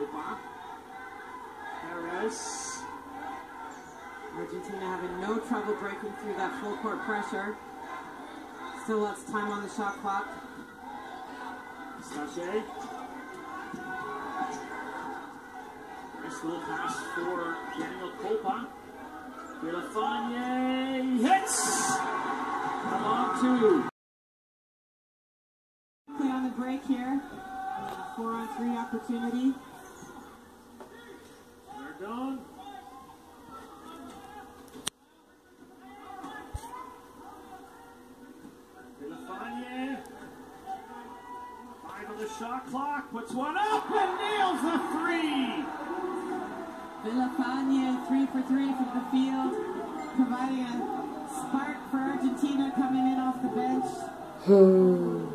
Copa. Perez. Argentina having no trouble breaking through that full court pressure. Still lots of time on the shot clock. Sachet. Nice little pass for Daniel Copa. Villafane hits! Come on two. Play on the break here. Four on three opportunity. Shot clock. Puts one up and nails the three. Villafane, three for three from the field, providing a spark for Argentina coming in off the bench. Hmm.